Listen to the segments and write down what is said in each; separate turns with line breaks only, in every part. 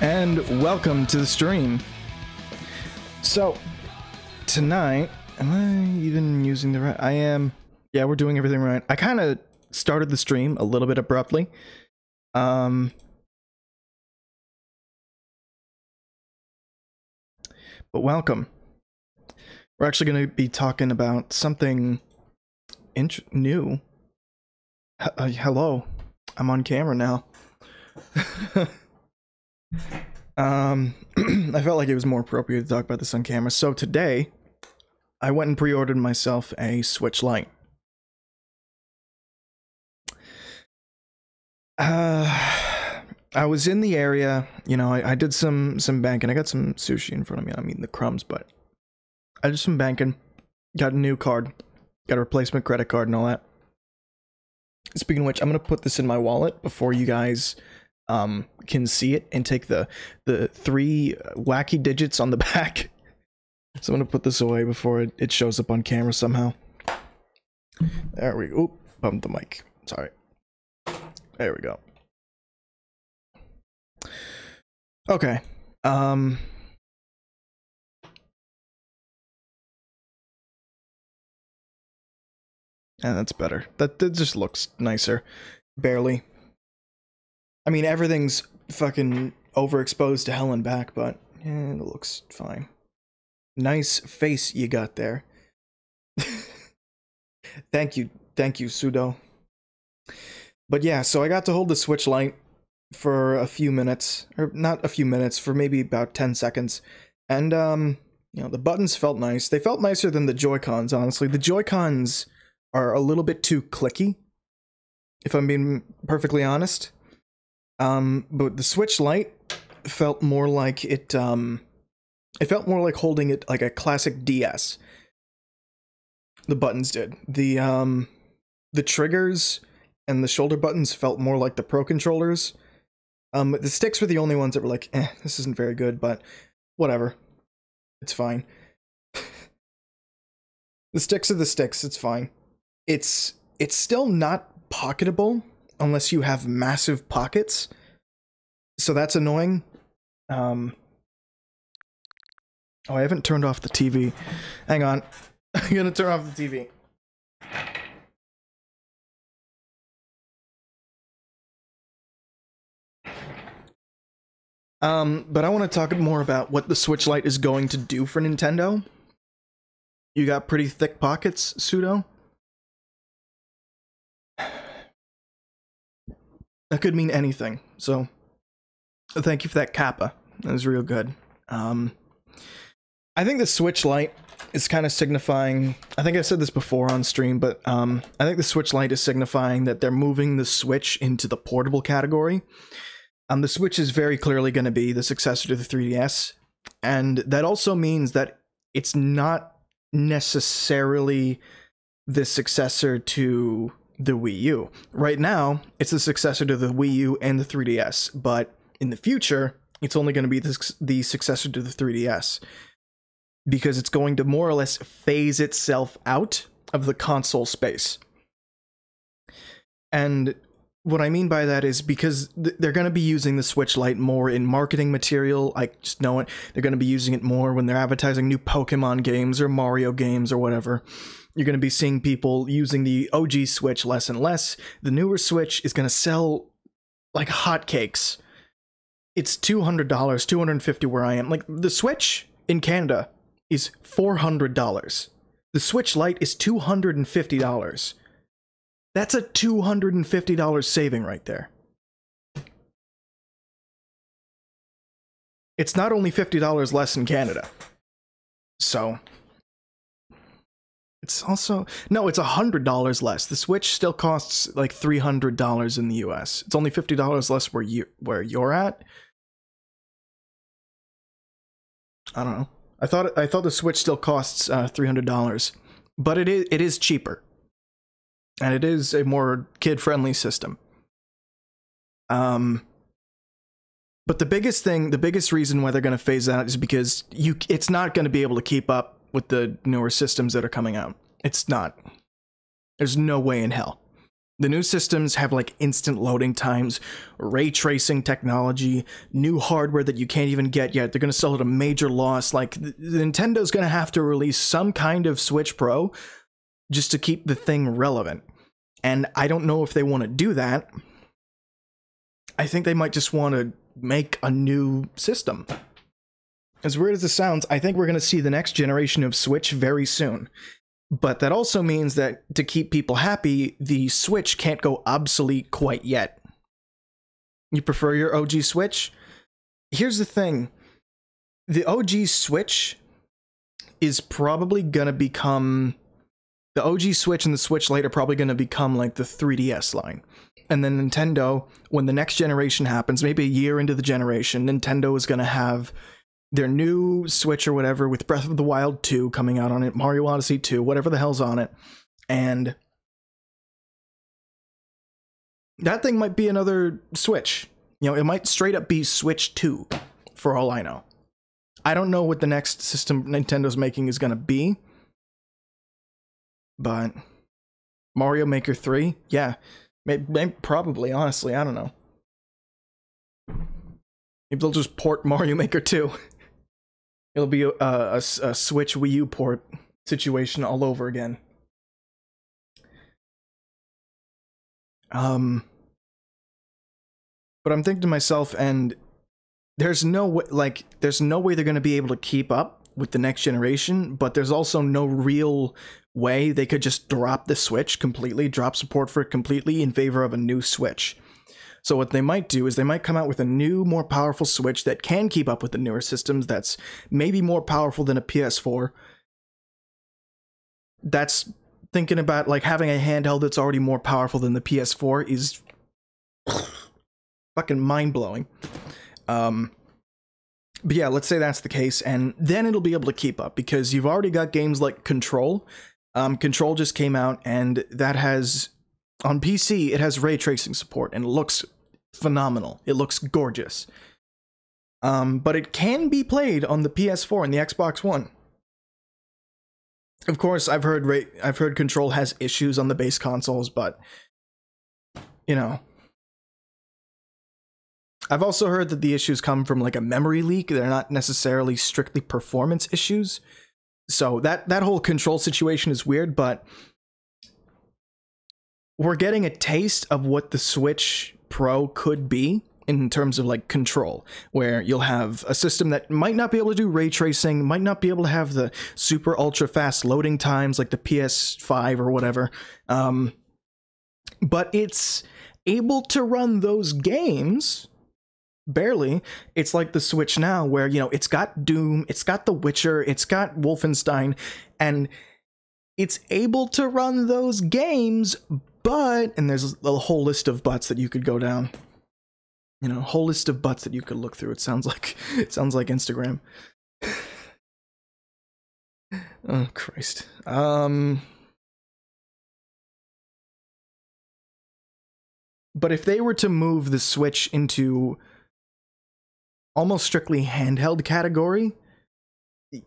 and welcome to the stream. So, tonight, am I even using the right? I am. Yeah, we're doing everything right. I kind of started the stream a little bit abruptly. Um, but welcome. We're actually going to be talking about something new. H- uh, hello, I'm on camera now. um, I felt like it was more appropriate to talk about this on camera. So today, I went and pre-ordered myself a Switch Lite. Uh, I was in the area, you know, I, I did some some banking. I got some sushi in front of me. I'm eating the crumbs, but I did some banking. Got a new card. Got a replacement credit card and all that. Speaking of which, I'm gonna put this in my wallet before you guys um, can see it and take the the three wacky digits on the back. So I'm gonna put this away before it, it shows up on camera somehow. There we go. Oop, bumped the mic. Sorry. There we go. Okay. Um And that's better. That, that just looks nicer. Barely. I mean, everything's fucking overexposed to hell and back, but yeah, it looks fine. Nice face you got there. thank you, thank you, Sudo. But yeah, so I got to hold the Switch Lite for a few minutes, or not a few minutes, for maybe about 10 seconds. And, um, you know, the buttons felt nice. They felt nicer than the Joy-Cons, honestly. The Joy-Cons are a little bit too clicky, if I'm being perfectly honest. Um, but the Switch Lite felt more like it, um, it felt more like holding it like a classic DS. The buttons did. The, um, the triggers and the shoulder buttons felt more like the Pro controllers. Um, the sticks were the only ones that were like, eh, this isn't very good, but whatever. It's fine. the sticks are the sticks, it's fine. It's it's still not pocketable unless you have massive pockets. So that's annoying. Um Oh, I haven't turned off the TV. Hang on. I'm going to turn off the TV. Um, but I want to talk more about what the Switch Lite is going to do for Nintendo. You got pretty thick pockets, Pseudo? That could mean anything. So, thank you for that kappa. That was real good. Um, I think the Switch Lite is kind of signifying. I think I said this before on stream, but um, I think the Switch Lite is signifying that they're moving the Switch into the portable category. Um, the Switch is very clearly going to be the successor to the 3DS, and that also means that it's not necessarily the successor to the Wii U. Right now, it's the successor to the Wii U and the 3DS, but in the future, it's only going to be the, the successor to the 3DS because it's going to more or less phase itself out of the console space. And what I mean by that is because th- they're going to be using the Switch Lite more in marketing material. I just know it. They're going to be using it more when they're advertising new Pokemon games or Mario games or whatever. You're going to be seeing people using the OG Switch less and less. The newer Switch is going to sell like hotcakes. It's $200, 250 where I am. Like the Switch in Canada is $400. The Switch Lite is $250. That's a $250 saving right there. It's not only $50 less in Canada. So it's also no, it's $100 less. The Switch still costs like $300 in the US. It's only $50 less where you where you're at. I don't know. I thought I thought the Switch still costs uh, $300, but it is it is cheaper and it is a more kid-friendly system. Um, but the biggest thing, the biggest reason why they're going to phase out is because you, it's not going to be able to keep up with the newer systems that are coming out. It's not. There's no way in hell. The new systems have like instant loading times, ray tracing technology, new hardware that you can't even get yet. They're going to sell at a major loss. Like, Nintendo's going to have to release some kind of Switch Pro just to keep the thing relevant. And I don't know if they want to do that. I think they might just want to make a new system. As weird as it sounds, I think we're going to see the next generation of Switch very soon. But that also means that to keep people happy, the Switch can't go obsolete quite yet. You prefer your OG Switch? Here's the thing the OG Switch is probably going to become. The OG Switch and the Switch Lite are probably going to become like the 3DS line. And then Nintendo, when the next generation happens, maybe a year into the generation, Nintendo is going to have their new Switch or whatever with Breath of the Wild 2 coming out on it, Mario Odyssey 2, whatever the hell's on it. And that thing might be another Switch. You know, it might straight up be Switch 2 for all I know. I don't know what the next system Nintendo's making is going to be. But Mario Maker 3, yeah. Maybe, maybe, probably, honestly, I don't know. Maybe they'll just port Mario Maker 2. It'll be a, a, a Switch Wii U port situation all over again. Um, but I'm thinking to myself, and there's no way, like, there's no way they're going to be able to keep up with the next generation, but there's also no real way they could just drop the Switch completely, drop support for it completely in favor of a new Switch. So what they might do is they might come out with a new, more powerful Switch that can keep up with the newer systems. That's maybe more powerful than a PS4. That's thinking about like having a handheld that's already more powerful than the PS4 is fucking mind blowing. Um, but yeah, let's say that's the case, and then it'll be able to keep up because you've already got games like Control. Um, Control just came out, and that has on PC it has ray tracing support and it looks phenomenal. It looks gorgeous. Um, but it can be played on the PS4 and the Xbox One. Of course, I've heard I've heard Control has issues on the base consoles, but you know, I've also heard that the issues come from like a memory leak. They're not necessarily strictly performance issues. So that that whole control situation is weird, but we're getting a taste of what the Switch Pro could be in terms of like control, where you'll have a system that might not be able to do ray tracing, might not be able to have the super ultra fast loading times like the PS5 or whatever, um, but it's able to run those games barely. It's like the switch now where you know it's got doom it's got the witcher it's got wolfenstein and it's able to run those games but, and there's a whole list of butts that you could go down. You know, a whole list of butts that you could look through. It sounds like it sounds like Instagram. oh Christ. Um But if they were to move the Switch into almost strictly handheld category,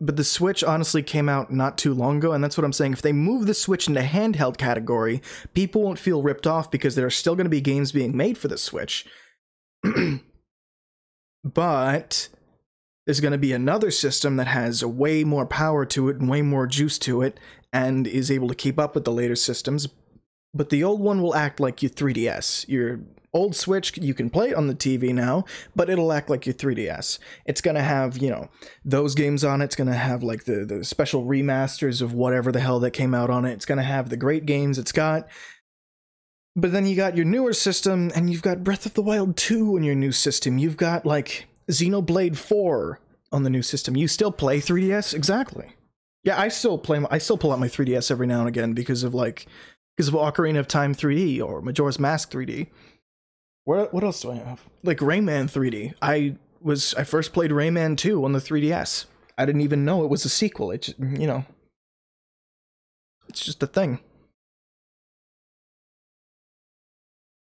but the Switch honestly came out not too long ago, and that's what I'm saying. If they move the Switch into handheld category, people won't feel ripped off because there are still going to be games being made for the Switch. but there's going to be another system that has way more power to it and way more juice to it and is able to keep up with the later systems. But the old one will act like your 3DS, your old Switch, you can play it on the TV now, but it'll act like your 3DS. It's gonna have, you know, those games on it. It's gonna have like the, the special remasters of whatever the hell that came out on it. It's gonna have the great games it's got. But then you got your newer system, and you've got Breath of the Wild 2 in your new system. You've got like Xenoblade 4 on the new system. You still play 3DS? Exactly. Yeah, I still play. I still pull out my 3DS every now and again because of like because of Ocarina of Time 3D or Majora's Mask 3D. What what else do I have? Like Rayman 3D. I was I first played Rayman 2 on the 3DS. I didn't even know it was a sequel. It just, you know, it's just a thing.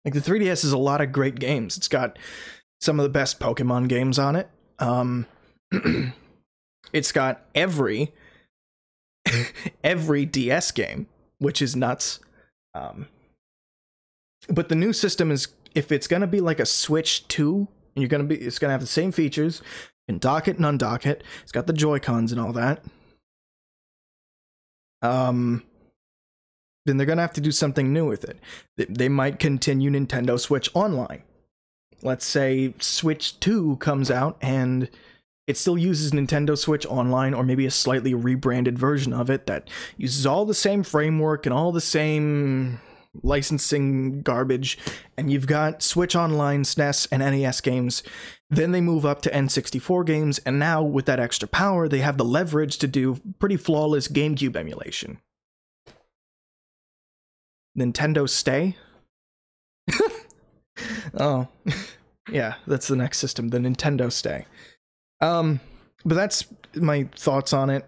Like the 3DS is a lot of great games. It's got some of the best Pokemon games on it. Um it's got every every DS game, which is nuts. Um but the new system is if it's gonna be like a Switch 2, and you're gonna be it's gonna have the same features, you can dock it and undock it. It's got the Joy Cons and all that. Um, then they're gonna have to do something new with it. They might continue Nintendo Switch Online. Let's say Switch 2 comes out and it still uses Nintendo Switch Online or maybe a slightly rebranded version of it that uses all the same framework and all the same licensing garbage, and you've got Switch Online, SNES, and NES games. Then they move up to N64 games, and now with that extra power, they have the leverage to do pretty flawless GameCube emulation. Nintendo Stay? oh, yeah, that's the next system, the Nintendo Stay. Um, but that's my thoughts on it.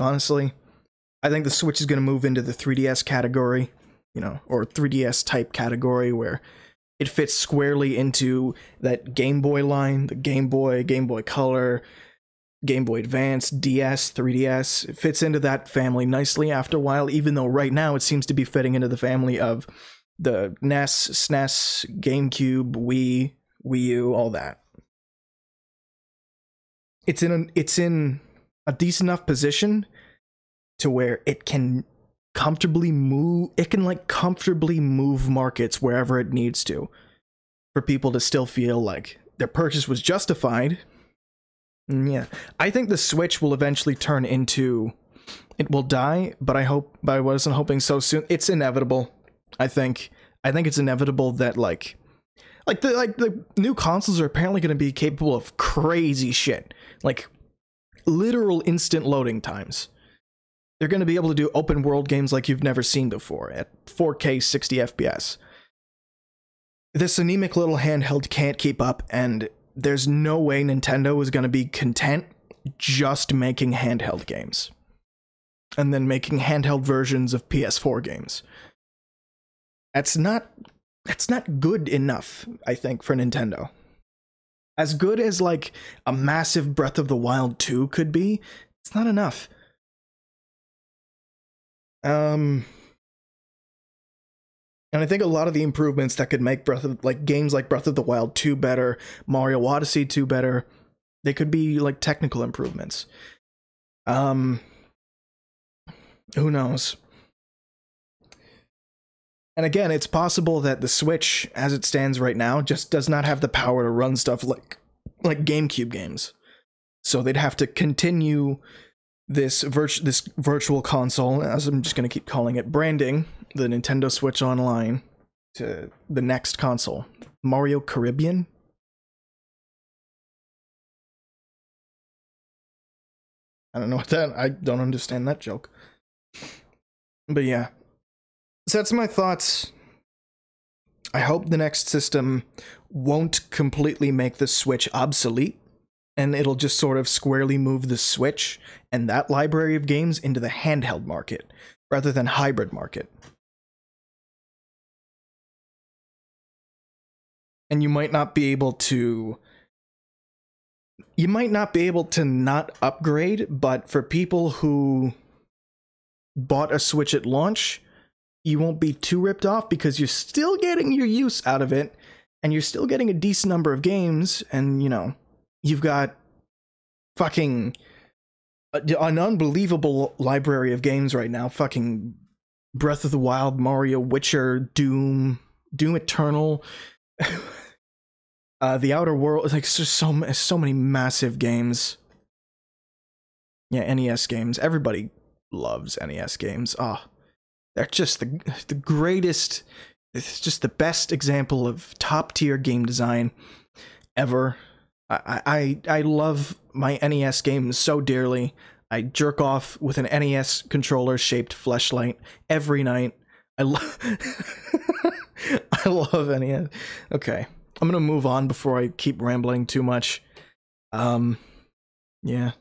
Honestly, I think the Switch is going to move into the 3DS category, you know, or 3DS type category where it fits squarely into that Game Boy line, the Game Boy, Game Boy Color, Game Boy Advance, DS, 3DS. It fits into that family nicely after a while, even though right now it seems to be fitting into the family of the NES, SNES, GameCube, Wii, Wii U, all that. It's in a, it's in a decent enough position to where it can comfortably move it can like comfortably move markets wherever it needs to for people to still feel like their purchase was justified. Mm, yeah. I think the switch will eventually turn into it will die but i hope but i wasn't hoping so soon. It's inevitable i think. I think it's inevitable that like like the like the new consoles are apparently going to be capable of crazy shit like literal instant loading times they're going to be able to do open world games like you've never seen before at 4K 60 FPS. This anemic little handheld can't keep up, and there's no way Nintendo is going to be content just making handheld games. And then making handheld versions of PS4 games. That's not that's not good enough, I think, for Nintendo. As good as like a massive Breath of the Wild 2 could be, it's not enough. Um, and I think a lot of the improvements that could make Breath of like games like Breath of the Wild 2 better, Mario Odyssey 2 better, they could be like technical improvements. Um who knows? And again, it's possible that the Switch as it stands right now just does not have the power to run stuff like like GameCube games. So they'd have to continue this virtu- this virtual console, as I'm just going to keep calling it, branding the Nintendo Switch Online to the next console, Mario Caribbean. I don't know what that. I don't understand that joke. But yeah, so that's my thoughts. I hope the next system won't completely make the Switch obsolete and it'll just sort of squarely move the Switch and that library of games into the handheld market rather than hybrid market. And you might not be able to you might not be able to not upgrade, but for people who bought a Switch at launch, you won't be too ripped off because you're still getting your use out of it and you're still getting a decent number of games and you know you've got fucking uh, an unbelievable library of games right now. Fucking Breath of the Wild, Mario, Witcher, Doom, Doom Eternal, uh, The Outer World. Like there's just so so many massive games. Yeah, NES games. Everybody loves NES games. Ah, oh, they're just the the greatest. It's just the best example of top tier game design ever. I, I I love my NES games so dearly. I jerk off with an NES controller shaped fleshlight every night. I love I love NES. Okay. I'm gonna move on before I keep rambling too much. Um yeah.